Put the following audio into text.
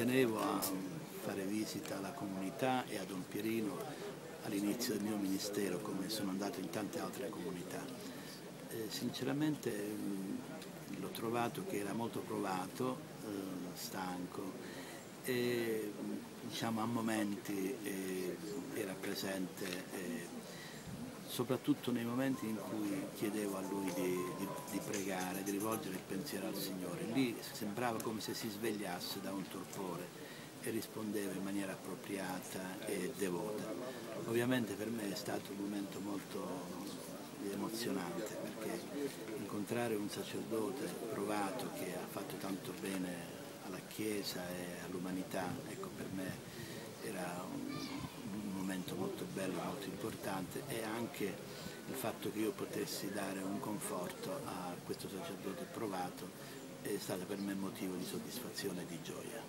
tenevo a fare visita alla comunità e a Don Pierino all'inizio del mio ministero, come sono andato in tante altre comunità. Eh, sinceramente l'ho trovato che era molto provato, eh, stanco e diciamo, a momenti eh, era presente eh, soprattutto nei momenti in cui chiedevo a lui di, di rivolgere il pensiero al Signore. Lì sembrava come se si svegliasse da un torpore e rispondeva in maniera appropriata e devota. Ovviamente per me è stato un momento molto emozionante perché incontrare un sacerdote provato che ha fatto tanto bene alla Chiesa e all'umanità, ecco per me era un, un momento molto bello, molto importante e anche il fatto che io potessi dare un conforto questo sacerdote provato è stato per me motivo di soddisfazione e di gioia.